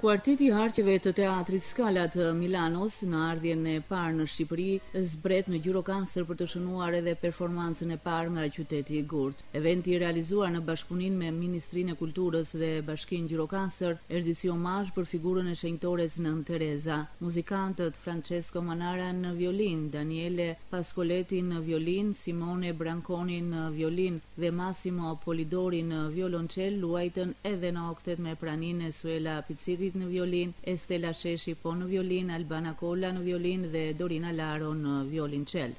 Kuarteti i harqeve të Teatrit Scala të Milanos, në ardhjen e parë në Shqipëri, zbret në Gjirokastër për të shënuar edhe performancën e parë nga qyteti i gurtë. Eventi i realizuar në bashkëpunim me Ministrinë e Kulturës dhe Bashkinë Gjirokastër, erdhi si omazh për figurën e shenjtores Nënë Tereza. Muzikantët, Francesco Manara në violinë, Daniele. Pascoletti në violinë, Simone Branconi në violinë dhe Massimo Polidori në violonçel luajtën edhe në oktet me praninë e Suela Picirit në violinë, Estela Sheshi po në violinë, Albana Kolla në violinë dhe Dorina Laro në violonçel.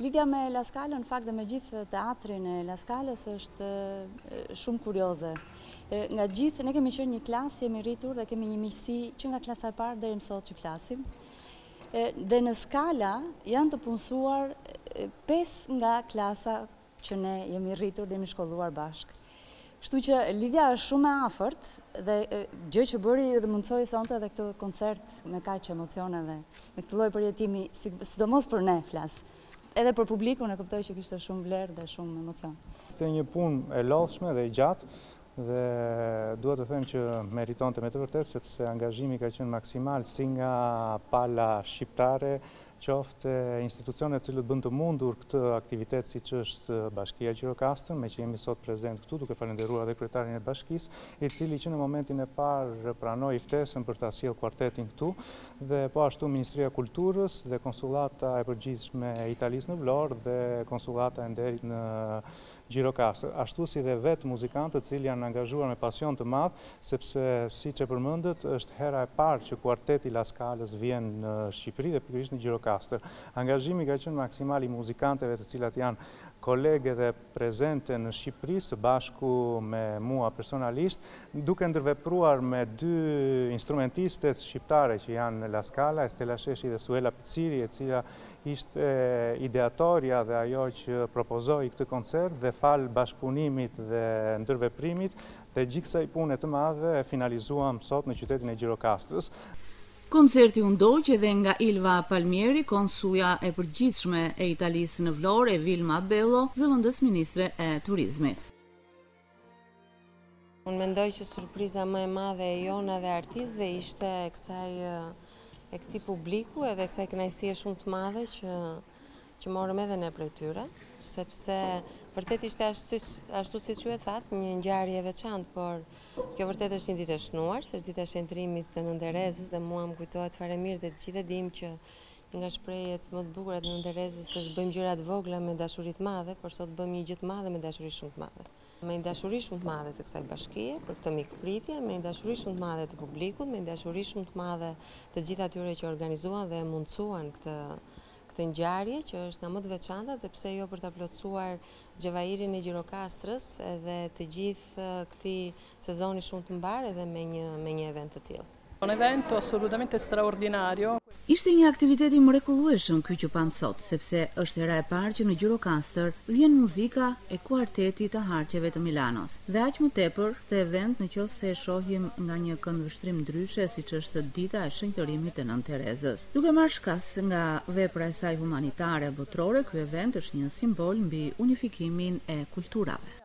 Lidhja me La Scala-n, në fakt dhe me gjithë teatrin e La Scala-s është shumë kurioze. Nga gjithë, ne kemi qenë një klasë, jemi rritur dhe kemi një miqësi që nga klasa e parë deri më sot që flasim. Dhe në Scala janë të punësuar pesë nga klasa që ne jemi rritur dhe jemi shkolluar bashkë. Kështu që lidhja është shumë e afërt dhe gjë që bëri dhe mundësoi sonte edhe këtë koncert me kaq emocione dhe me këtë lloj përjetimi, sidomos për ne flas. Edhe për publikun e kuptoj që kishte shumë vlerë dhe shumë emocion. Këtë një punë e lodhshme dhe e gjatë, Dhe duhet të them që meritonte me të vërtetë sepse angazhimi ka qenë maksimal si nga pala shqiptare, qoftë institucionet të cilat bënë të mundur këtë aktivitet siç është Bashkia Gjirokastër, meqë jemi sot prezent këtu duke falënderuar edhe kryetarin e bashkisë, i cili që në momentin e parë pranoi ftesën për ta sjellë kuartetin këtu dhe po ashtu Ministria e Kulturës dhe Konsullata e Përgjithshme e Italisë në Vlorë dhe Konsullata e Nderit në Gjirokastër, ashtu si dhe vetë muzikantët të cilët janë angazhuar me pasion të madh, sepse siç e përmendët është hera e parë që kuarteti i La Skalës vjen në Shqipëri dhe pikërisht në Gjirokastër. Angazhimi ka qenë maksimal i muzikanteve të cilat janë kolege dhe prezente në Shqipëri së bashku me mua personalisht, duke ndërvepruar me dy instrumentistet shqiptare që janë në La Skala, Estela Sheshi dhe Suela Piciri e cila Ishte ideatorja dhe ajo që propozoi këtë koncert dhe falë bashkëpunimit dhe ndërveprimit dhe gjithë kësaj pune të madhe e finalizuam sot në qytetin e Gjirokastrës. Koncerti u ndoq edhe nga Iva Palmieri, konsullja e përgjithshme e Italisë në Vlorë e Vilma Bello, zëvendësministre e Turizmit. Unë mendoj që surpriza më e madhe e jona dhe artistëve ishte e kësaj e këtij publiku edhe kësaj kënaqësie shumë të madhe që që morëm edhe ne prej tyre, sepse vërtet ishte ashtu, ashtu siç ju e thatë, një ngjarje e veçantë, por kjo vërtet është një ditë e shnuar, se është dita e shenjtërimit të Nënë Terezës dhe mua më kujtohet fare mirë dhe të gjithë e dimë që nga shprehjet më të bukura të Nënë Terezës është bëjmë gjëra të vogla me dashuri të madhe, por sot bëjmë një gjë të madhe me dashuri shumë të madhe. Me një dashuri shumë të madhe të kësaj bashkie, për këtë mikpritje, me një dashuri shumë të madhe të publikut, me një dashuri shumë të madhe të të gjithë atyre që organizuan dhe e mundësuan këtë këtë ngjarje që është nga më të veçantat dhe pse jo për ta plotësuar xhevahirin e Gjirokastrës edhe të gjithë këtij sezoni shumë të mbarë edhe me një me një event të tillë. Ishte një aktivitet i mrekullueshëm ky që pamë sot, sepse është hera e parë që në Gjirokastër vjen muzika e Kuartetit të Harqeve të Milanos. Dhe aq më tepër, këtë event në qoftë se e shohim nga një këndvështrim ndryshe siç është Dita e Shenjtërimit të Nënë Terezës. Duke marrë shkas nga vepra e saj humanitare botërore, ky event është një simbol mbi unifikimin e kulturave.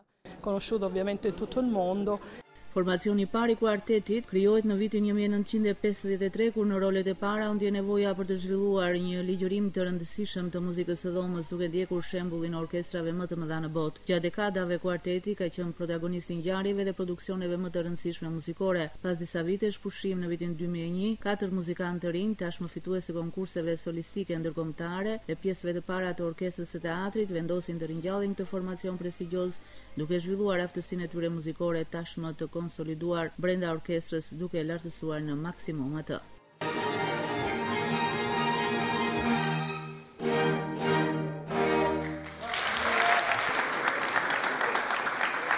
Conosciuto ovviamente in tutto il mondo. Formacioni i parë i kuartetit krijohet në vitin një mijë e nëntëqind e pesëdhjetë e tre kur në rolet e para u ndje nevoja për të zhvilluar një ligjërim të rëndësishëm të muzikës së dhomës duke ndjekur shembullin e orkestrave më të mëdha në botë. Gjatë dekadave kuarteti ka qenë protagonist i ngjarjeve dhe produksioneve më të rëndësishme muzikore. Pas disa vitesh pushim në vitin dy mijë e një, katër muzikantë të rinj, tashmë fitues të konkurseve solistike ndërkombëtare dhe pjesëve të para të orkestrës së teatrit, vendosin të ringjallin këtë formacion prestigjioz, duke zhvilluar aftësinë e tyre muzikore tashmë të konsoliduar brenda orkestrës, duke e lartësuar në maksimum atë.